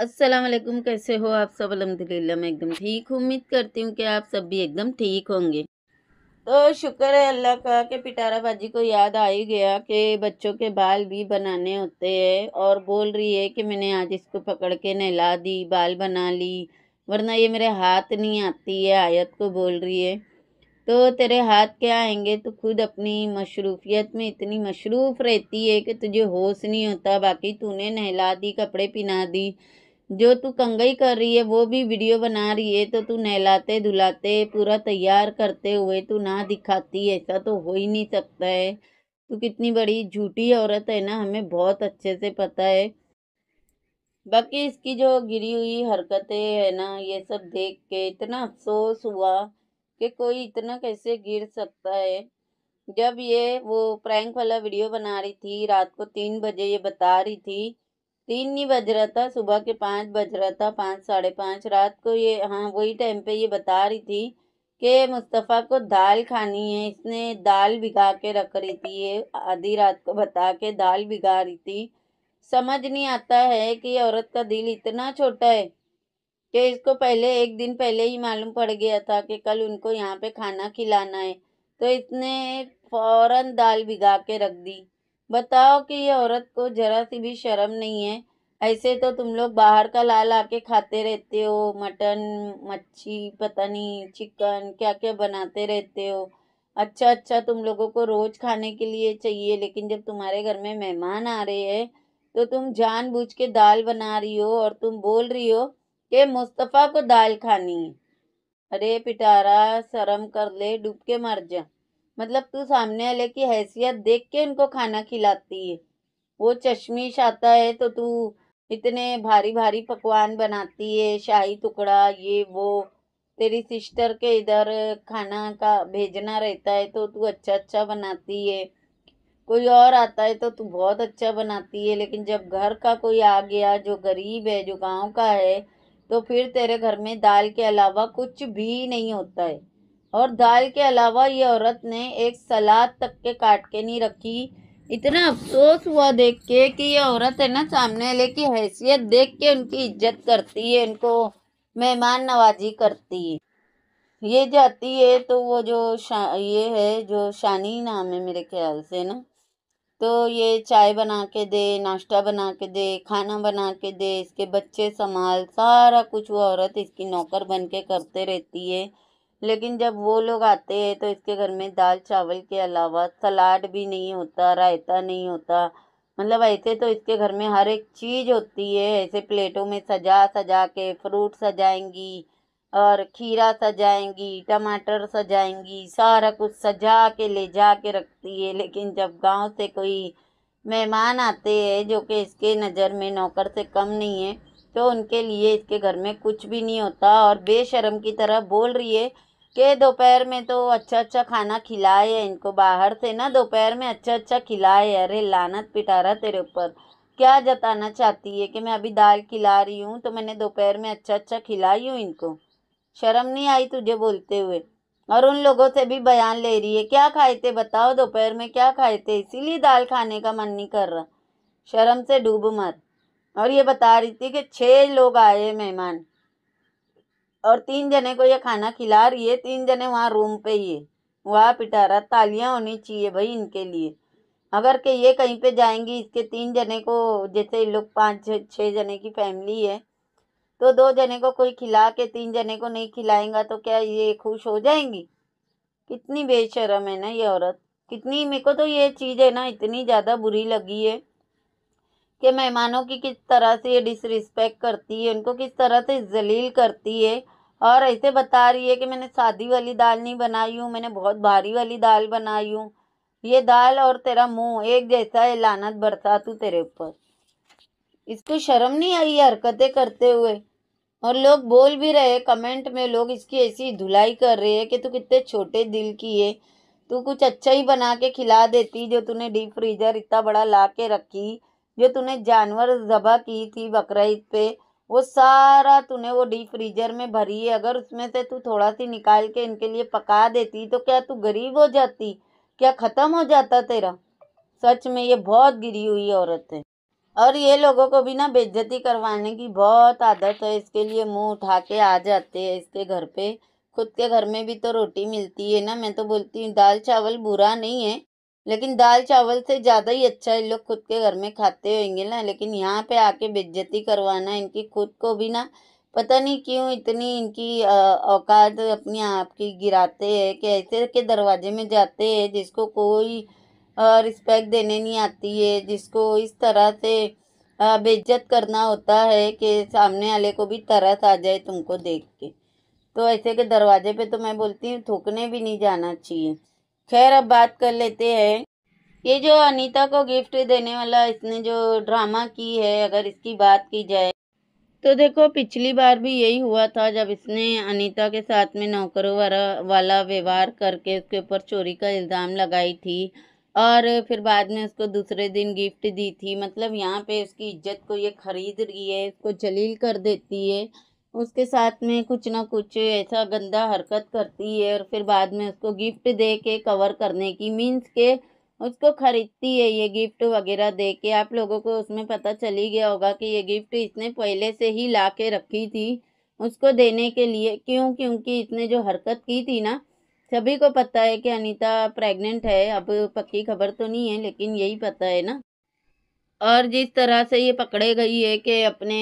वालेकुम कैसे हो आप सब? अलहमदिल्ला मैं एकदम ठीक उम्मीद करती हूँ कि आप सब भी एकदम ठीक होंगे। तो शुक्र है, अल्लाह का कि पिटारा बाजी को याद आ ही गया कि बच्चों के बाल भी बनाने होते हैं और बोल रही है कि मैंने आज इसको पकड़ के नहला दी, बाल बना ली, वरना ये मेरे हाथ नहीं आती है, आयत को बोल रही है। तो तेरे हाथ क्या आएँगे? तो खुद अपनी मशरूफियत में इतनी मशरूफ़ रहती है कि तुझे होश नहीं होता, बाकी तूने नहला दी, कपड़े पहना दी। जो तू कंगई कर रही है, वो भी वीडियो बना रही है तो तू नहलाते धुलाते पूरा तैयार करते हुए तू ना दिखाती, ऐसा तो हो ही नहीं सकता है। तू कितनी बड़ी झूठी औरत है ना, हमें बहुत अच्छे से पता है। बाकी इसकी जो गिरी हुई हरकतें है ना, ये सब देख के इतना अफसोस हुआ कि कोई इतना कैसे गिर सकता है। जब ये वो प्रैंक वाला वीडियो बना रही थी, रात को तीन बजे ये बता रही थी तीन नहीं बज रहा था, सुबह के पाँच बज रहा था, पाँच, साढ़े पाँच, रात को ये हाँ वही टाइम पे ये बता रही थी कि मुस्तफ़ा को दाल खानी है, इसने दाल भिगा के रख रही थी, ये आधी रात को बता के दाल भिगा रही थी। समझ नहीं आता है कि औरत का दिल इतना छोटा है कि इसको पहले, एक दिन पहले ही मालूम पड़ गया था कि कल उनको यहाँ पे खाना खिलाना है तो इसने फ़ौरन दाल भिगा के रख दी। बताओ कि ये औरत को ज़रा सी भी शर्म नहीं है ऐसे तो तुम लोग बाहर का ला ला के खाते रहते हो, मटन, मच्छी, पता नहीं, चिकन क्या क्या बनाते रहते हो। अच्छा अच्छा तुम लोगों को रोज़ खाने के लिए चाहिए, लेकिन जब तुम्हारे घर में मेहमान आ रहे हैं तो तुम जानबूझ के दाल बना रही हो और तुम बोल रही हो कि मुस्तफ़ा को दाल खानी है। अरे पिटारा, शर्म कर ले, डूब के मर जा। मतलब तू सामने वाले की हैसियत देख के उनको खाना खिलाती है। वो चश्मिश आता है तो तू इतने भारी भारी पकवान बनाती है, शाही टुकड़ा, ये वो। तेरी सिस्टर के इधर खाना का भेजना रहता है तो तू अच्छा अच्छा बनाती है। कोई और आता है तो तू बहुत अच्छा बनाती है, लेकिन जब घर का कोई आ गया जो गरीब है, जो गाँव का है तो फिर तेरे घर में दाल के अलावा कुछ भी नहीं होता है। और दाल के अलावा ये औरत ने एक सलाद तक के काट के नहीं रखी इतना अफसोस हुआ देख के कि ये औरत है ना सामने वाले की हैसियत देख के उनकी इज़्ज़त करती है, उनको मेहमान नवाजी करती है। ये जाती है तो वो जो ये है, जो शानी नाम है मेरे ख्याल से ना तो ये चाय बना के दे, नाश्ता बना के दे, खाना बना के दे, इसके बच्चे संभाल, सारा कुछ वो औरत इसकी नौकर बन के करते रहती है। लेकिन जब वो लोग आते हैं तो इसके घर में दाल चावल के अलावा सलाद भी नहीं होता, रायता नहीं होता। मतलब ऐसे तो इसके घर में हर एक चीज़ होती है। ऐसे प्लेटों में सजा सजा के फ्रूट सजाएँगी और खीरा सजाएँगी, टमाटर सजाएँगी, सारा कुछ सजा के ले जा के रखती है। लेकिन जब गाँव से कोई मेहमान आते हैं, जो कि इसके नज़र में नौकर से कम नहीं है तो उनके लिए इसके घर में कुछ भी नहीं होता। और बेशरम की तरह बोल रही है कि दोपहर में तो अच्छा अच्छा खाना खिलाए है इनको बाहर से ना, दोपहर में अच्छा अच्छा खिलाए। है अरे लानत पिटारा तेरे ऊपर। क्या जताना चाहती है कि मैं अभी दाल खिला रही हूँ तो मैंने दोपहर में अच्छा अच्छा खिलाई हूँ इनको। शर्म नहीं आई तुझे बोलते हुए? और उन लोगों से भी बयान ले रही है। क्या खाए थे बताओ, दोपहर में क्या खाए थे? इसीलिए दाल खाने का मन नहीं कर रहा। शर्म से डूब मत और ये बता रही थी कि छः लोग आए मेहमान। और तीन जने को ये खाना खिला रही है। तीन जने वहाँ रूम पे ही है। वहाँ पिटारा, तालियाँ होनी चाहिए भाई इनके लिए। अगर के ये कहीं पे जाएँगी, इसके तीन जने को, जैसे लोग पाँच छः जने की फैमिली है तो दो जने को कोई खिला के तीन जने को नहीं खिलाएँगा तो क्या ये खुश हो जाएँगी? कितनी बेशरम है ना ये औरत। कितनी, मेरे को तो ये चीज़ है ना, इतनी ज़्यादा बुरी लगी है। कि मेहमानों की किस तरह से ये डिसरिस्पेक्ट करती है, उनको किस तरह से जलील करती है। और ऐसे बता रही है कि मैंने सादी वाली दाल नहीं बनाई हूँ, मैंने बहुत भारी वाली दाल बनाई हूँ। ये दाल और तेरा मुँह एक जैसा है, लानत बरसा तू तेरे ऊपर। इसको शर्म नहीं आई हरकतें करते हुए? और लोग बोल भी रहे कमेंट में लोग इसकी ऐसी धुलाई कर रहे हैं कि तू कितने छोटे दिल की है। तू कुछ अच्छा ही बना के खिला देती, जो तूने डीप फ्रीजर इतना बड़ा ला के रखी। जो तूने जानवर ज़बह की थी बकरीद पे, वो सारा तूने वो डीप फ्रीजर में भरी है। अगर उसमें से तू थोड़ा सी निकाल के इनके लिए पका देती तो क्या तू गरीब हो जाती? क्या ख़त्म हो जाता तेरा? सच में ये बहुत गिरी हुई औरत। है और ये लोगों को भी ना बेज्जती करवाने की बहुत आदत है। इसके लिए मुँह उठा के आ जाते हैं इसके घर पे। खुद के घर में भी तो रोटी मिलती है ना। मैं तो बोलती हूँ, दाल चावल बुरा नहीं है। लेकिन दाल चावल से ज़्यादा ही अच्छा ये लोग खुद के घर में खाते होंगे ना, लेकिन यहाँ पे आके बेज्जती करवाना इनकी खुद को भी ना, पता नहीं क्यों इतनी इनकी औकात अपनी आप की गिराते हैं, कि ऐसे के दरवाजे में जाते हैं जिसको कोई रिस्पेक्ट देने नहीं आती है, जिसको इस तरह से बेइज्जत करना होता है कि सामने वाले को भी तरस आ जाए तुमको देख के। तो ऐसे के दरवाजे पे तो मैं बोलती हूँ थूकने भी नहीं जाना चाहिए। खैर, अब बात कर लेते हैं। ये जो अनीता को गिफ्ट देने वाला इसने जो ड्रामा की है, अगर इसकी बात की जाए तो देखो, पिछली बार भी यही हुआ था जब इसने अनीता के साथ में नौकरों वाला व्यवहार करके उसके ऊपर चोरी का इल्ज़ाम लगाई थी और फिर बाद में उसको दूसरे दिन गिफ्ट दी थी। मतलब यहाँ पे उसकी इज़्ज़त को ये खरीद रही है उसको जलील कर देती है। उसके साथ में कुछ ना कुछ ऐसा गंदा हरकत करती है और फिर बाद में उसको गिफ्ट दे के कवर करने की मीन्स के उसको खरीदती है ये गिफ्ट वगैरह दे के आप लोगों को उसमें पता चल गया होगा कि ये गिफ्ट इसने पहले से ही ला के रखी थी उसको देने के लिए। क्यों? क्योंकि इसने जो हरकत की थी ना, सभी को पता है कि अनीता प्रेग्नेंट है। अब पक्की खबर तो नहीं है, लेकिन यही पता है ना। और जिस तरह से ये पकड़े गई है कि अपने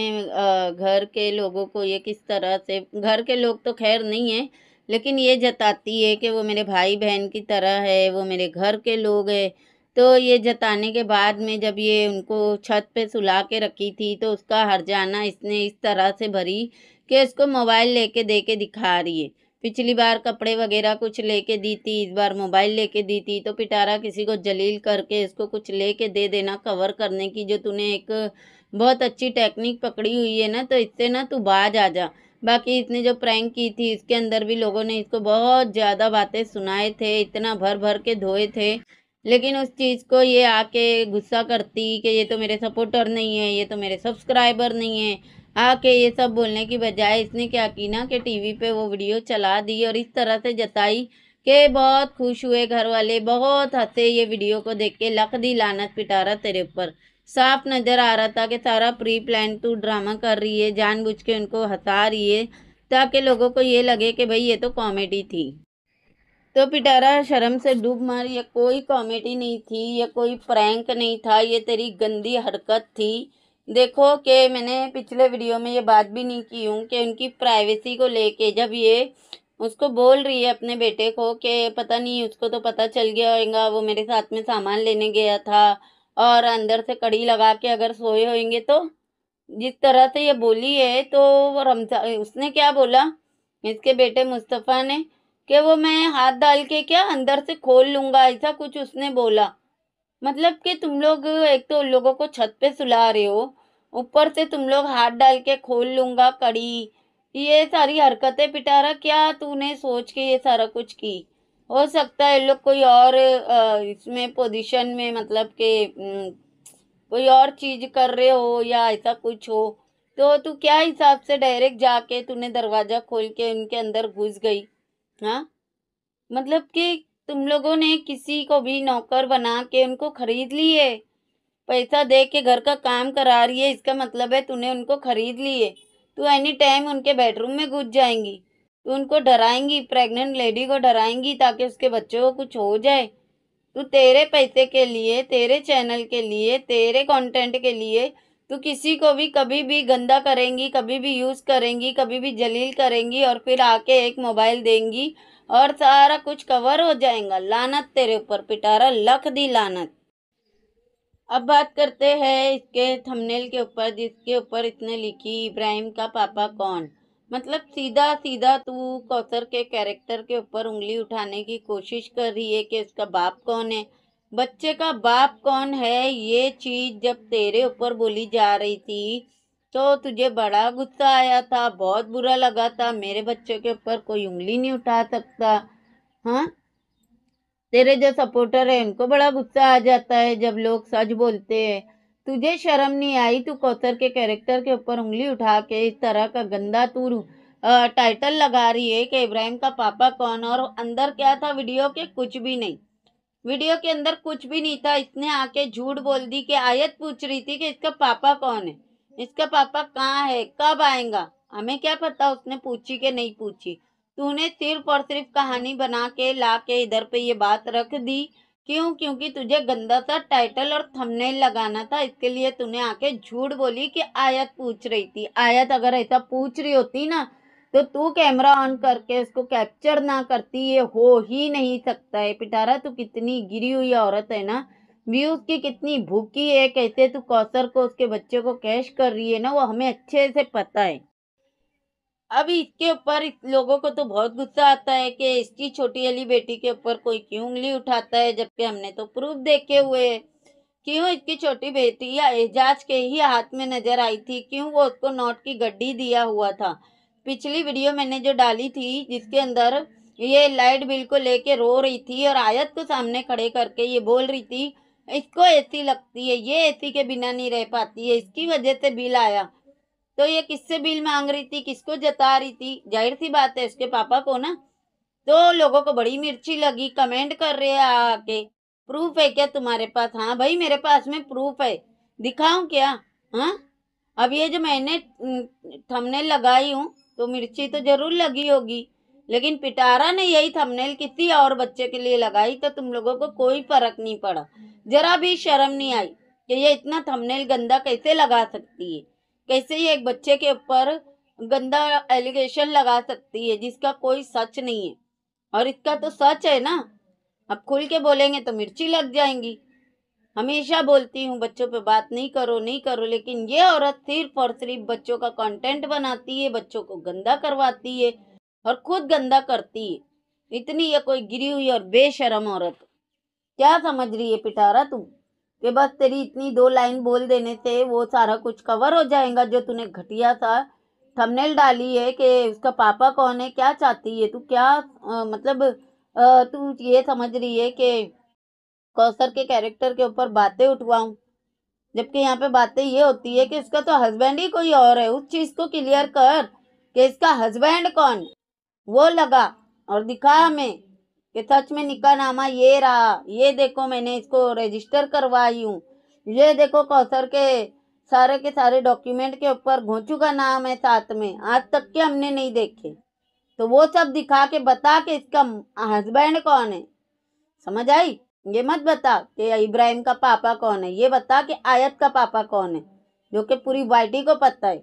घर के लोगों को ये किस तरह से, घर के लोग तो खैर नहीं है, लेकिन ये जताती है कि वो मेरे भाई बहन की तरह है, वो मेरे घर के लोग है। तो ये जताने के बाद में जब ये उनको छत पे सुला के रखी थी तो उसका हर जाना इसने इस तरह से भरी कि इसको मोबाइल लेके दे के दिखा रही है। पिछली बार कपड़े वगैरह कुछ लेके दी थी, इस बार मोबाइल लेके दी थी तो पिटारा किसी को जलील करके इसको कुछ लेके दे देना कवर करने की जो तूने एक बहुत अच्छी टेक्निक पकड़ी हुई है ना तो इससे ना तू बाज आ जा। बाकी इसने जो प्रैंक की थी, इसके अंदर भी लोगों ने इसको बहुत ज़्यादा बातें सुनाए थे, इतना भर भर के धोए थे। लेकिन उस चीज़ को ये आके गुस्सा करती कि ये तो मेरे सपोर्टर नहीं है, ये तो मेरे सब्सक्राइबर नहीं है। आके ये सब बोलने की बजाय इसने क्या की ना कि टीवी पे वो वीडियो चला दी और इस तरह से जताई कि बहुत खुश हुए घर वाले, बहुत हंसे ये वीडियो को देख के लख दी लानत पिटारा तेरे ऊपर। साफ़ नज़र आ रहा था कि सारा प्री प्लान तू ड्रामा कर रही है, जानबूझ के उनको हंसा रही है, ताकि लोगों को ये लगे कि भाई ये तो कॉमेडी थी। तो पिटारा शर्म से डूब मार, ये कोई कॉमेडी नहीं थी, ये कोई प्रैंक नहीं था, ये तेरी गंदी हरकत थी। देखो कि मैंने पिछले वीडियो में ये बात भी नहीं की हूँ कि उनकी प्राइवेसी को लेके जब ये उसको बोल रही है अपने बेटे को कि पता नहीं, उसको तो पता चल गया होगा, वो मेरे साथ में सामान लेने गया था और अंदर से कड़ी लगा के अगर सोए होंगे तो। जिस तरह से ये बोली है तो वो रमजा, उसने क्या बोला? इसके बेटे मुस्तफ़ा ने कि वो मैं हाथ डाल के क्या अंदर से खोल लूँगा, ऐसा कुछ उसने बोला। मतलब कि तुम लोग एक तो उन लोगों को छत पे सुला रहे हो ऊपर से तुम लोग हाथ डाल के खोल लूँगा कड़ी। ये सारी हरकतें पिटारा, क्या तूने सोच के ये सारा कुछ की? हो सकता है लोग कोई और इसमें पोजीशन में मतलब के कोई और चीज़ कर रहे हो या ऐसा कुछ हो। तो तू क्या हिसाब से डायरेक्ट जाके तूने दरवाज़ा खोल के उनके अंदर घुस गई? हाँ? मतलब कि तुम लोगों ने किसी को भी नौकर बना के उनको खरीद लिए? पैसा दे के घर का काम करा रही है, इसका मतलब है तूने उनको खरीद लिए तू एनी टाइम उनके बेडरूम में घुस जाएँगी। तू उनको डराएँगी प्रेग्नेंट लेडी को डराएँगी ताकि उसके बच्चों को कुछ हो जाए। तू तेरे पैसे के लिए, तेरे चैनल के लिए, तेरे कंटेंट के लिए तू किसी को भी कभी भी गंदा करेंगी, कभी भी यूज़ करेंगी, कभी भी जलील करेंगी और फिर आके एक मोबाइल देंगी और सारा कुछ कवर हो जाएगा। लानत तेरे ऊपर, पिटारा, लख दी लानत। अब बात करते हैं इसके थंबनेल के ऊपर, जिसके ऊपर इसने लिखी, इब्राहिम का पापा कौन? मतलब सीधा सीधा तू कौसर के कैरेक्टर के ऊपर उंगली उठाने की कोशिश कर रही है कि उसका बाप कौन है। बच्चे का बाप कौन है? ये चीज़ जब तेरे ऊपर बोली जा रही थी तो तुझे बड़ा गुस्सा आया था, बहुत बुरा लगा था। मेरे बच्चे के ऊपर कोई उंगली नहीं उठा सकता। हाँ? तेरे जो सपोर्टर है, उनको बड़ा गुस्सा आ जाता है जब लोग सच बोलते हैं। तुझे शर्म नहीं आई? तू कौसर के कैरेक्टर के ऊपर उंगली उठा के इस तरह का गंदा तू टाइटल लगा रही है कि इब्राहिम का पापा कौन और अंदर क्या था? वीडियो के कुछ भी नहीं। वीडियो के अंदर कुछ भी नहीं था। इसने आके झूठ बोल दी कि आयत पूछ रही थी कि इसका पापा कौन है? इसका पापा कहाँ है? कब आएगा? हमें क्या पता उसने पूछी कि नहीं पूछी? तूने सिर्फ़ और सिर्फ़ कहानी बना के ला के इधर पे ये बात रख दी। क्यों? क्योंकि तुझे गंदा सा टाइटल और थंबनेल लगाना था, इसके लिए तूने आके झूठ बोली कि आयत पूछ रही थी। आयत अगर ऐसा पूछ रही होती ना तो तू कैमरा ऑन करके उसको कैप्चर ना करती, ये हो ही नहीं सकता है। पिटारा, तू कितनी गिरी हुई औरत है ना। व्यूज़ की कितनी भूखी है, कैसे तू कौसर को, उसके बच्चे को कैश कर रही है ना, वो हमें अच्छे से पता है। अब इसके ऊपर लोगों को तो बहुत गुस्सा आता है कि इसकी छोटी वाली बेटी के ऊपर कोई क्यों उंगली उठाता है, जबकि हमने तो प्रूफ देखे हुए क्यों इसकी छोटी बेटी या एजाज के ही हाथ में नज़र आई थी? क्यों वो उसको नोट की गड्डी दिया हुआ था? पिछली वीडियो मैंने जो डाली थी, जिसके अंदर ये लाइट बिल को लेके रो रही थी और आयत को सामने खड़े करके ये बोल रही थी, इसको एसी लगती है, ये एसी के बिना नहीं रह पाती है, इसकी वजह से बिल आया। तो ये किससे बिल मांग रही थी? किसको जता रही थी? ज़ाहिर सी बात है, उसके पापा को ना। तो लोगों को बड़ी मिर्ची लगी, कमेंट कर रहे हैं आके। प्रूफ है क्या तुम्हारे पास? हाँ भाई, मेरे पास में प्रूफ है। दिखाऊँ क्या? हाँ? अब ये जो मैंने थंबनेल लगाई हूँ तो मिर्ची तो ज़रूर लगी होगी। लेकिन पिटारा ने यही थंबनेल किसी और बच्चे के लिए लगाई तो तुम लोगों को कोई फ़र्क नहीं पड़ा। जरा भी शर्म नहीं आई कि ये इतना थंबनेल गंदा कैसे लगा सकती है? कैसे ही एक बच्चे के ऊपर गंदा एलिगेशन लगा सकती है, जिसका कोई सच नहीं है? और इसका तो सच है ना? अब खुल के बोलेंगे तो मिर्ची लग जाएँगी। हमेशा बोलती हूँ, बच्चों पे बात नहीं करो नहीं करो, लेकिन ये औरत सिर्फ़ और सिर्फ़ बच्चों का कंटेंट बनाती है, बच्चों को गंदा करवाती है और खुद गंदा करती है। इतनी ये कोई गिरी हुई और बेशरम औरत। क्या समझ रही है पिटारा तुम? कि बस तेरी इतनी दो लाइन बोल देने से वो सारा कुछ कवर हो जाएगा जो तूने घटिया सा थंबनेल डाली है कि उसका पापा कौन है क्या चाहती है तू क्या आ, मतलब तू ये समझ रही है कि कौसर के कैरेक्टर के ऊपर बातें उठवाऊं? जबकि यहाँ पे बातें ये होती है कि इसका तो हस्बैंड ही कोई और है उस चीज़ को क्लियर कर कि इसका हस्बैंड कौन? वो लगा और दिखा हमें। सच में निका नामा ये रहा, ये देखो मैंने इसको रजिस्टर करवाई हूँ। ये देखो कौसर के सारे के सारे डॉक्यूमेंट के ऊपर घोचू का नाम है साथ में, आज तक के हमने नहीं देखे। तो वो सब दिखा के बता के इसका हस्बैंड कौन है? समझ आई? ये मत बता कि इब्राहिम का पापा कौन है, ये बता कि आयत का पापा कौन है, जो कि पूरी वाइटी को पता है।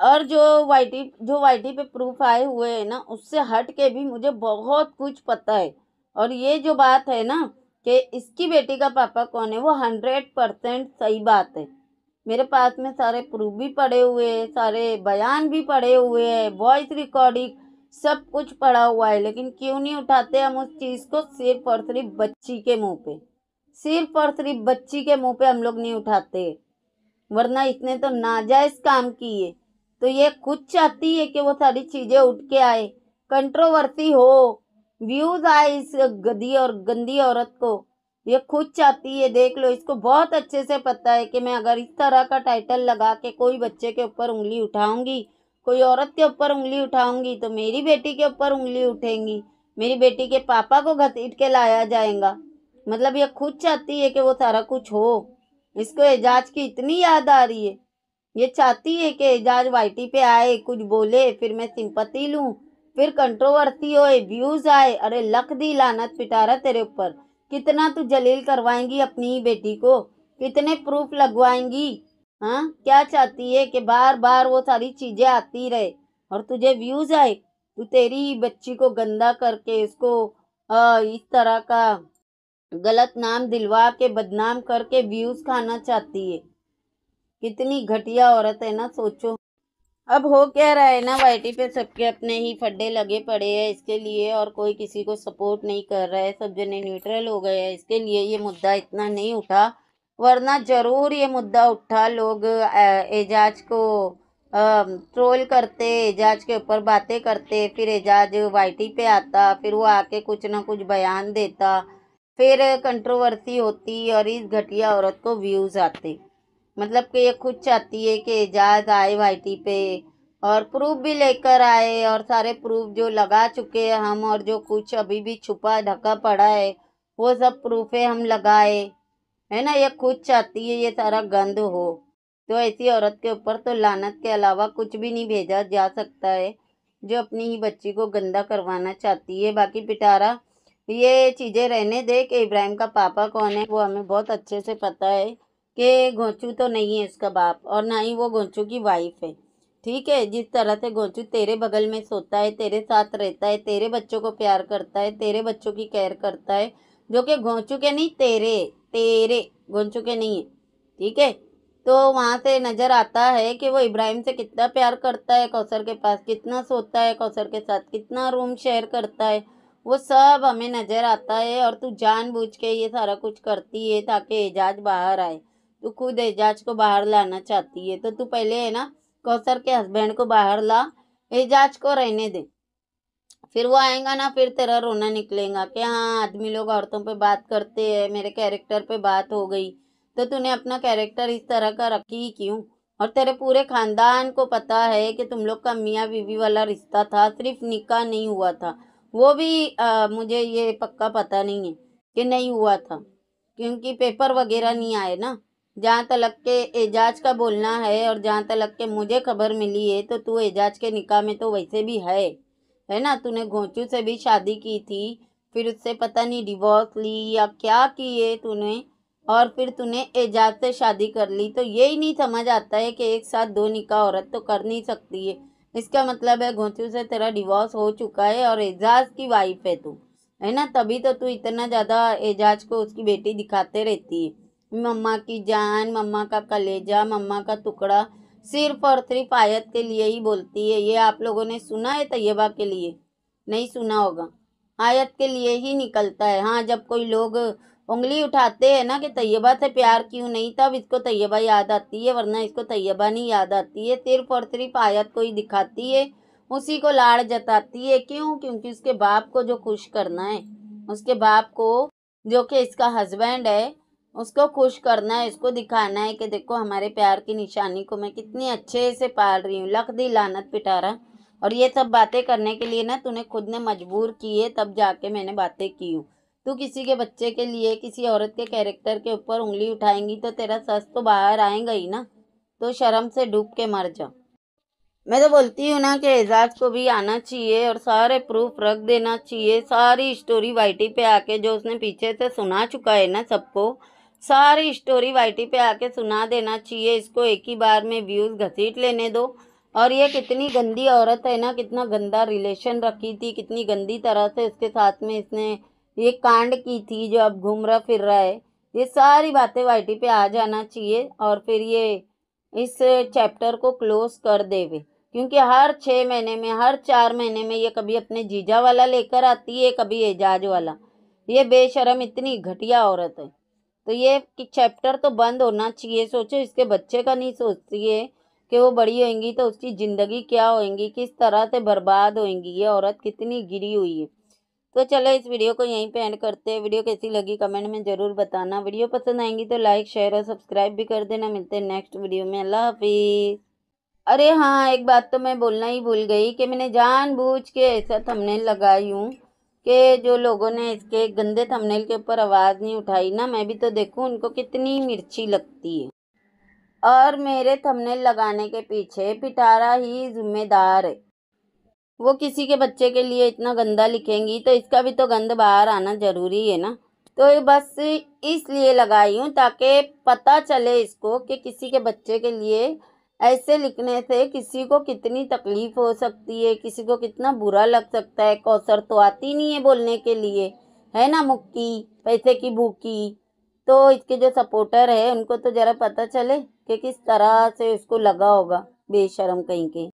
और जो वाईटी जो वाईटी पे प्रूफ आए हुए हैं ना, उससे हट के भी मुझे बहुत कुछ पता है। और ये जो बात है ना, कि इसकी बेटी का पापा कौन है, वो हंड्रेड परसेंट सही बात है। मेरे पास में सारे प्रूफ भी पड़े हुए हैं, सारे बयान भी पड़े हुए हैं वॉइस रिकॉर्डिंग सब कुछ पड़ा हुआ है। लेकिन क्यों नहीं उठाते हम उस चीज़ को सिर्फ़ और सिर्फ़ बच्ची के मुँह पे? सिर्फ़ और सिर्फ़ बच्ची के मुँह पे हम लोग नहीं उठाते। वरना इसने तो नाजायज़ काम किए। तो ये खुद चाहती है कि वो सारी चीज़ें उठ के आए। कंट्रोवर्सी हो व्यूज़ आए इस गदी और गंदी औरत को। ये खुद चाहती है, देख लो, इसको बहुत अच्छे से पता है कि मैं अगर इस तरह का टाइटल लगा के कोई बच्चे के ऊपर उंगली उठाऊँगी, कोई औरत के ऊपर उंगली उठाऊँगी तो मेरी बेटी के ऊपर उंगली उठेंगी। मेरी बेटी के पापा को घसीट के लाया जाएगा। मतलब ये खुद चाहती है कि वो सारा कुछ हो। इसको एजाज की इतनी याद आ रही है। ये चाहती है कि एजाज वाईटी पे आए कुछ बोले फिर मैं सिंपति लूँ। फिर कंट्रोवर्सी होए व्यूज़ आए अरे लख दी लानत पिटारा तेरे ऊपर। कितना तू जलील करवाएँगी अपनी ही बेटी को? कितने प्रूफ लगवाएँगी? हाँ क्या चाहती है कि बार बार वो सारी चीज़ें आती रहे? और तुझे व्यूज़ आए? तू तेरी बच्ची को गंदा करके उसको आ, इस तरह का गलत नाम दिलवा के बदनाम करके व्यूज़ खाना चाहती है। कितनी घटिया औरत है ना, सोचो। अब हो क्या रहा है ना वाईटी पे सबके अपने ही फड्डे लगे पड़े हैं इसके लिए और कोई किसी को सपोर्ट नहीं कर रहा है, सब जने न्यूट्रल हो गए हैं। इसके लिए ये मुद्दा इतना नहीं उठा, वरना ज़रूर ये मुद्दा उठा। लोग एजाज को ट्रोल करते, एजाज के ऊपर बातें करते, फिर एजाज वाईटी पे आता, फिर वो आके कुछ ना कुछ बयान देता, फिर कंट्रोवर्सी होती और इस घटिया औरत को व्यूज़ आते। मतलब कि ये खुद चाहती है कि एजाज आए वाईटी पे और प्रूफ भी लेकर आए और सारे प्रूफ जो लगा चुके हैं हम और जो कुछ अभी भी छुपा ढका पड़ा है, वो सब प्रूफे हम लगाए। है ना? ये खुद चाहती है ये सारा गंद हो। तो ऐसी औरत के ऊपर तो लानत के अलावा कुछ भी नहीं भेजा जा सकता है, जो अपनी ही बच्ची को गंदा करवाना चाहती है। बाकी पिटारा, ये चीज़ें रहने दे कि इब्राहिम का पापा कौन है, वो हमें बहुत अच्छे से पता है। कि गोचू तो नहीं है उसका बाप और ना ही वो गोचू की वाइफ है। ठीक है, जिस तरह से गोचू तेरे बगल में सोता है, तेरे साथ रहता है, तेरे बच्चों को प्यार करता है, तेरे बच्चों की केयर करता है, जो कि गोचू के नहीं, तेरे तेरे, गोचू के नहीं है। ठीक है तो वहाँ से नज़र आता है कि वो इब्राहिम से कितना प्यार करता है, कौसर के पास कितना सोता है, कौसर के साथ कितना रूम शेयर करता है। वो सब हमें नज़र आता है और तू जानबूझ के ये सारा कुछ करती है ताकि एजाज बाहर आए। तू खुद एजाज को बाहर लाना चाहती है। तो तू पहले है ना कौसर के हस्बैंड को बाहर ला एजाज को रहने दे। फिर वो आएगा ना फिर तेरा रोना निकलेगा कि हाँ आदमी लोग औरतों पे बात करते हैं मेरे कैरेक्टर पे बात हो गई। तो तूने अपना कैरेक्टर इस तरह का रखी ही क्यों? और तेरे पूरे खानदान को पता है कि तुम लोग का मियाँ बीवी वाला रिश्ता था सिर्फ़ निकाह नहीं हुआ था। वो भी आ, मुझे ये पक्का पता नहीं है कि नहीं हुआ था क्योंकि पेपर वगैरह नहीं आए ना। जहाँ तलक के एजाज का बोलना है और जहाँ तलक के मुझे खबर मिली है तो तू एजाज के निकाह में तो वैसे भी है है ना? तूने घोंचू से भी शादी की थी, फिर उससे पता नहीं डिवोर्स ली या क्या किए तूने, और फिर तूने एजाज से शादी कर ली तो यही नहीं समझ आता है कि एक साथ दो निकाह औरत तो कर नहीं सकती है। इसका मतलब है घोंचू से तेरा डिवोर्स हो चुका है और एजाज की वाइफ है तू, है ना? तभी तो तू इतना ज़्यादा एजाज को उसकी बेटी दिखाते रहती है। मम्मा की जान, मम्मा का कलेजा, मम्मा का टुकड़ा सिर्फ़ और सिर्फ़ आयत के लिए ही बोलती है। ये आप लोगों ने सुना है तैयबा के लिए? नहीं सुना होगा। आयत के लिए ही निकलता है। हाँ जब कोई लोग उंगली उठाते हैं ना कि तैयबा से प्यार क्यों नहीं, तब इसको तैयबा याद आती है, वरना इसको तैयबा नहीं याद आती है। सिर्फ़ और सिर्फ़ आयत को ही दिखाती है, उसी को लाड़ जताती है। क्यों? क्योंकि उसके बाप को जो खुश करना है, उसके बाप को, जो कि इसका हस्बैंड है उसको खुश करना है, उसको दिखाना है कि देखो हमारे प्यार की निशानी को मैं कितनी अच्छे से पाल रही हूँ। लख दी लानत पिटारा। और ये सब बातें करने के लिए ना तूने खुद ने मजबूर किए, तब जाके मैंने बातें की हूँ। तू किसी के बच्चे के लिए, किसी औरत के कैरेक्टर के ऊपर उंगली उठाएँगी तो तेरा सस तो बाहर आएगा ही ना। तो शर्म से डूब के मर जा। मैं तो बोलती हूँ ना कि एजाज को भी आना चाहिए और सारे प्रूफ रख देना चाहिए। सारी स्टोरी वाइटी पे आके जो उसने पीछे से सुना चुका है ना सबको सारी स्टोरी वाइटी पे आके सुना देना चाहिए। इसको एक ही बार में व्यूज़ घसीट लेने दो। और ये कितनी गंदी औरत है ना, कितना गंदा रिलेशन रखी थी, कितनी गंदी तरह से उसके साथ में इसने ये कांड की थी जो अब घूम रहा फिर रहा है। ये सारी बातें वाइटी पे आ जाना चाहिए और फिर ये इस चैप्टर को क्लोज कर देवे। क्योंकि हर छः महीने में, हर चार महीने में ये कभी अपने जीजा वाला लेकर आती है, कभी एजाज वाला। ये बेशरम इतनी घटिया औरत है। तो ये चैप्टर तो बंद होना चाहिए, सोचो इसके बच्चे का नहीं सोचती है कि वो बड़ी होएँगी तो उसकी ज़िंदगी क्या होएँगी, किस तरह से बर्बाद होएँगी ये औरत, कितनी गिरी हुई है। तो चलो इस वीडियो को यहीं पे एंड करते हैं। वीडियो कैसी लगी कमेंट में ज़रूर बताना। वीडियो पसंद आएँगी तो लाइक शेयर और सब्सक्राइब भी कर देना। मिलते हैं नेक्स्ट वीडियो में। अल्लाह हाफिज़। अरे हाँ एक बात तो मैं बोलना ही भूल गई कि मैंने जानबूझ के ऐसा थंबनेल लगाई हूँ। कि जो लोगों ने इसके गंदे थंबनेल के ऊपर आवाज़ नहीं उठाई ना, मैं भी तो देखूँ उनको कितनी मिर्ची लगती है। और मेरे थंबनेल लगाने के पीछे पिटारा ही जिम्मेदार है। वो किसी के बच्चे के लिए इतना गंदा लिखेंगी तो इसका भी तो गंद बाहर आना ज़रूरी है ना। तो ये बस इसलिए लगाई हूँ ताकि पता चले इसको कि किसी के बच्चे के लिए ऐसे लिखने से किसी को कितनी तकलीफ़ हो सकती है, किसी को कितना बुरा लग सकता है, कौसर तो आती नहीं है बोलने के लिए। है ना, मुक्की? पैसे की भूखी। तो इसके जो सपोर्टर है, उनको तो ज़रा पता चले कि किस तरह से उसको लगा होगा, बेशरम कहीं के।